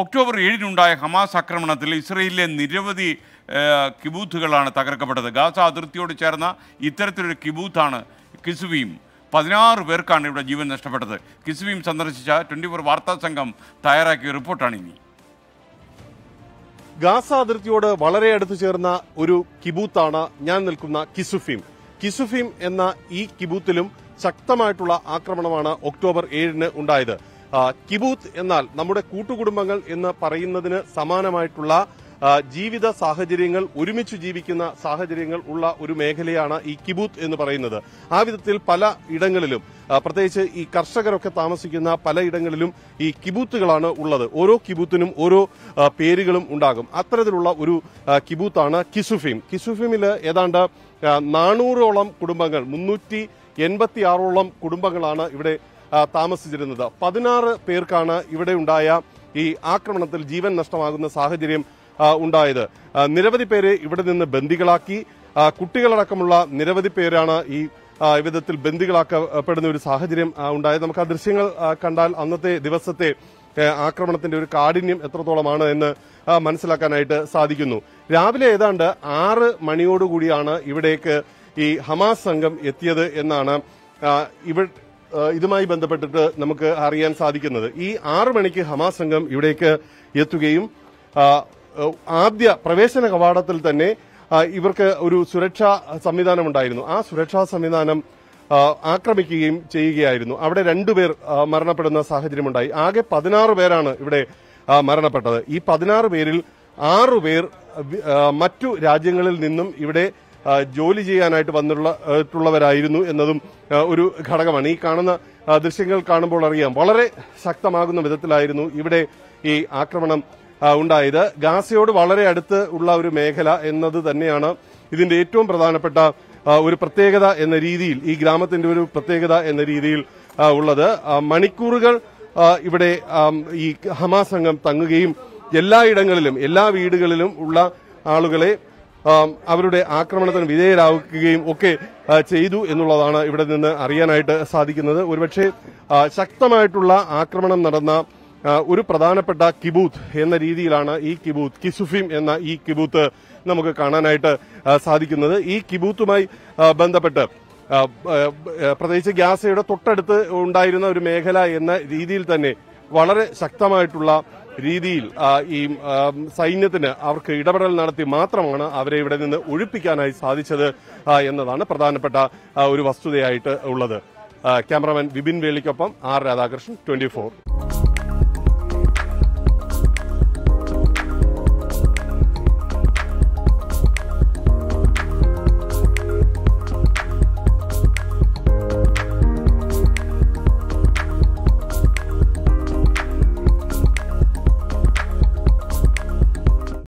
October ഏഴിനുണ്ടായ Hamas ആക്രമണത്തിൽ ഇസ്രയേലിലെ നിരവധി കിബൂത്തുകളാണ് തകർക്കപ്പെട്ടത്. ഗാസ അതിർത്തിയോട് ചേർന്ന ഇത്തരത്തിലൊരു കിബൂത്താണ് കിസുവിയും. പതിനാറ് പേർക്കാണ് ഇവിടെ ജീവൻ നഷ്ടപ്പെട്ടത്. കിസുവിയും സന്ദർശിച്ച ട്വന്റി ഫോർ വാർത്താ സംഘം തയ്യാറാക്കിയ റിപ്പോർട്ടാണ് ഇനി. ഗാസ അതിർത്തിയോട് വളരെ അടുത്ത് ചേർന്ന ഒരു കിബൂത്താണ് ഞാൻ നിൽക്കുന്ന കിസുഫീം കിസുഫീം എന്ന ഈ കിബൂത്തിലും ശക്തമായിട്ടുള്ള ആക്രമണമാണ് ഒക്ടോബർ ഏഴിന് ഉണ്ടായത്. കിബൂത്ത് എന്നാൽ നമ്മുടെ കൂട്ടുകുടുംബങ്ങൾ എന്ന് പറയുന്നതിന് സമാനമായിട്ടുള്ള ജീവിത സാഹചര്യങ്ങൾ ഒരുമിച്ച് ജീവിക്കുന്ന സാഹചര്യങ്ങൾ ഉള്ള ഒരു മേഖലയാണ് ഈ കിബൂത്ത് എന്ന് പറയുന്നത്. ആ വിധത്തിൽ പല ഇടങ്ങളിലും പ്രത്യേകിച്ച് ഈ കർഷകരൊക്കെ താമസിക്കുന്ന പലയിടങ്ങളിലും ഈ കിബൂത്തുകളാണ് ഉള്ളത്. ഓരോ കിബൂത്തിനും ഓരോ പേരുകളും ഉണ്ടാകും. അത്തരത്തിലുള്ള ഒരു കിബൂത്താണ് കിസുഫീം. കിസുഫീമിൽ ഏതാണ്ട് നാനൂറോളം കുടുംബങ്ങൾ മുന്നൂറ്റി എൺപത്തി ആറോളം കുടുംബങ്ങളാണ് ഇവിടെ താമസിച്ചിരുന്നത്. പതിനാറ് പേർക്കാണ് ഇവിടെ ഉണ്ടായ ഈ ആക്രമണത്തിൽ ജീവൻ നഷ്ടമാകുന്ന സാഹചര്യം ഉണ്ടായത്. നിരവധി പേരെ ഇവിടെ നിന്ന് ബന്ദികളാക്കി. കുട്ടികളടക്കമുള്ള നിരവധി പേരാണ് ഈ വിധത്തിൽ ബന്ദികളാക്കപ്പെടുന്ന ഒരു സാഹചര്യം ഉണ്ടായത്. നമുക്ക് ആ ദൃശ്യങ്ങൾ കണ്ടാൽ അന്നത്തെ ദിവസത്തെ ആക്രമണത്തിന്റെ ഒരു കാഠിന്യം എത്രത്തോളമാണ് എന്ന് മനസ്സിലാക്കാനായിട്ട് സാധിക്കുന്നു. രാവിലെ ഏതാണ്ട് ആറ് മണിയോടുകൂടിയാണ് ഇവിടേക്ക് ഈ ഹമാസ് സംഘം എത്തിയത് എന്നാണ് ഇവ ഇതുമായി ബന്ധപ്പെട്ടിട്ട് നമുക്ക് അറിയാൻ സാധിക്കുന്നത് ഈ ആറു മണിക്ക് ഹമാസ് സംഘം ഇവിടേക്ക് എത്തുകയും ആദ്യ പ്രവേശന കവാടത്തിൽ തന്നെ ഇവർക്ക് ഒരു സുരക്ഷാ സംവിധാനം ഉണ്ടായിരുന്നു ആ സുരക്ഷാ സംവിധാനം ആക്രമിക്കുകയും ചെയ്യുകയായിരുന്നു. അവിടെ രണ്ടുപേർ മരണപ്പെടുന്ന സാഹചര്യമുണ്ടായി. ആകെ പതിനാറ് പേരാണ് ഇവിടെ മരണപ്പെട്ടത്. ഈ പതിനാറ് പേരിൽ ആറു പേർ മറ്റു രാജ്യങ്ങളിൽ നിന്നും ഇവിടെ ജോലി ചെയ്യാനായിട്ട് വന്നിട്ടുള്ളവരായിരുന്നു എന്നതും ഒരു ഘടകമാണ്. ഈ കാണുന്ന ദൃശ്യങ്ങൾ കാണുമ്പോൾ അറിയാം. വളരെ ശക്തമാകുന്ന വിധത്തിലായിരുന്നു ഇവിടെ ഈ ആക്രമണം ഉണ്ടായത്. ഗാസയോട് വളരെ അടുത്ത് ഉള്ള ഒരു മേഖല എന്നത് തന്നെയാണ് ഇതിന്റെ ഏറ്റവും പ്രധാനപ്പെട്ട ഒരു പ്രത്യേകത എന്ന രീതിയിൽ ഈ ഗ്രാമത്തിന്റെ ഒരു പ്രത്യേകത എന്ന രീതിയിൽ ഉള്ളത്. മണിക്കൂറുകൾ ഇവിടെ ഈ ഹമാസ് സംഘം തങ്ങുകയും എല്ലായിടങ്ങളിലും എല്ലാ വീടുകളിലും ഉള്ള ആളുകളെ അവരുടെ ആക്രമണത്തിന് വിധേയരാക്കുകയും ഒക്കെ ചെയ്തു എന്നുള്ളതാണ് ഇവിടെ നിന്ന് അറിയാനായിട്ട് സാധിക്കുന്നത്. ഒരുപക്ഷെ ശക്തമായിട്ടുള്ള ആക്രമണം നടന്ന ഒരു പ്രധാനപ്പെട്ട കിബൂത്ത് എന്ന രീതിയിലാണ് ഈ കിബൂത്ത് കിസുഫീം എന്ന ഈ കിബൂത്ത് നമുക്ക് കാണാനായിട്ട് സാധിക്കുന്നത്. ഈ കിബൂത്തുമായി ബന്ധപ്പെട്ട് പ്രത്യേകിച്ച് ഗ്യാസയുടെ തൊട്ടടുത്ത് ഉണ്ടായിരുന്ന ഒരു മേഖല എന്ന രീതിയിൽ തന്നെ വളരെ ശക്തമായിട്ടുള്ള രീതിയിൽ ഈ സൈന്യത്തിന് അവർക്ക് ഇടപെടൽ നടത്തി മാത്രമാണ് അവരെ ഇവിടെ നിന്ന് ഒഴിപ്പിക്കാനായി സാധിച്ചത് എന്നതാണ് പ്രധാനപ്പെട്ട ഒരു വസ്തുതയായിട്ട് ഉള്ളത്. ക്യാമറാമാൻ വിപിൻ വേളിക്കൊപ്പം ആർ രാധാകൃഷ്ണൻ ട്വന്റി